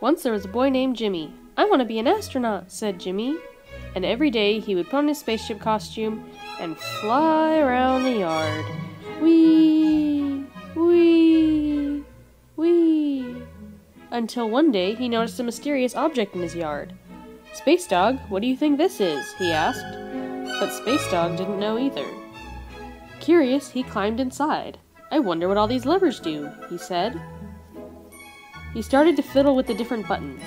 Once there was a boy named Jimmy. I want to be an astronaut, said Jimmy. And every day he would put on his spaceship costume and fly around the yard. Whee! Whee! Whee! Until one day he noticed a mysterious object in his yard. Space Dog, what do you think this is? he asked. But Space Dog didn't know either. Curious, he climbed inside. I wonder what all these levers do, he said. He started to fiddle with the different buttons.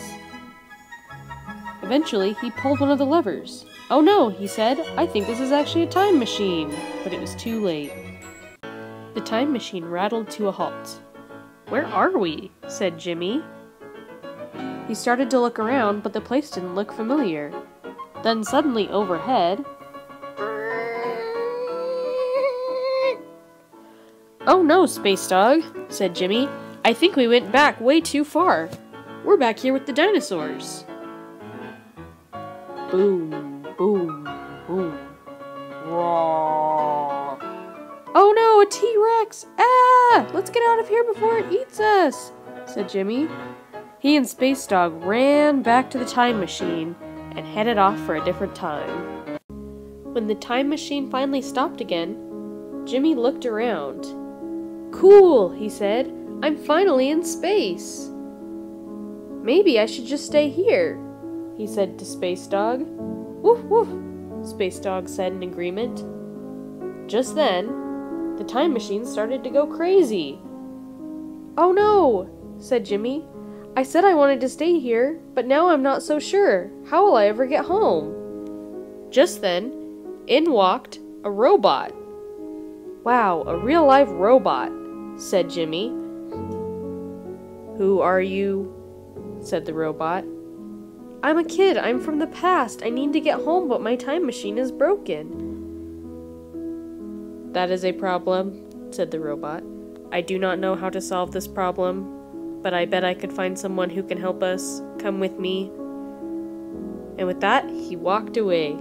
Eventually, he pulled one of the levers. Oh no, he said, I think this is actually a time machine. But it was too late. The time machine rattled to a halt. Where are we? said Jimmy. He started to look around, but the place didn't look familiar. Then suddenly overhead, Oh no, Space Dog, said Jimmy. I think we went back way too far. We're back here with the dinosaurs. Boom, boom, boom. Roar. Oh no, a T Rex! Ah! Let's get out of here before it eats us, said Jimmy. He and Space Dog ran back to the time machine and headed off for a different time. When the time machine finally stopped again, Jimmy looked around. Cool, he said. I'm finally in space. Maybe I should just stay here, he said to Space Dog. Woof woof, Space Dog said in agreement. Just then, the time machine started to go crazy. Oh no, said Jimmy. I said I wanted to stay here, but now I'm not so sure. How will I ever get home? Just then, in walked a robot. Wow, a real live robot, said Jimmy. Who are you? said the robot. I'm a kid. I'm from the past. I need to get home, but my time machine is broken. That is a problem, said the robot. I do not know how to solve this problem, but I bet I could find someone who can help us. Come with me. And with that, he walked away.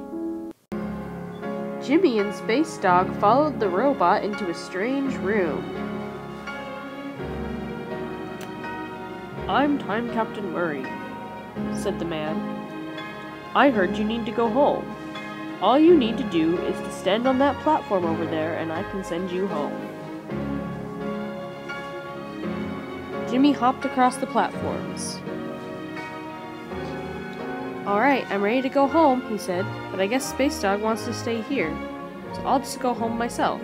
Jimmy and Space Dog followed the robot into a strange room. I'm Time Captain Murray, said the man. I heard you need to go home. All you need to do is to stand on that platform over there and I can send you home. Jimmy hopped across the platforms. Alright, I'm ready to go home, he said, but I guess Space Dog wants to stay here, so I'll just go home myself.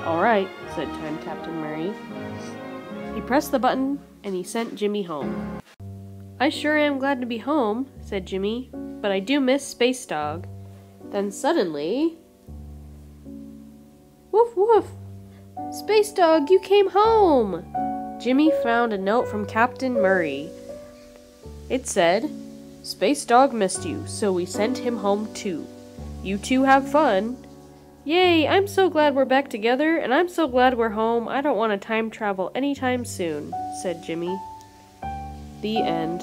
Alright, said Time Captain Murray. He pressed the button and he sent Jimmy home. I sure am glad to be home, said Jimmy, but I do miss Space Dog. Then suddenly. Woof woof! Space Dog, you came home! Jimmy found a note from Captain Murray. It said, Space Dog missed you, so we sent him home too. You two have fun. Yay, I'm so glad we're back together, and I'm so glad we're home. I don't want to time travel anytime soon, said Jimmy. The end.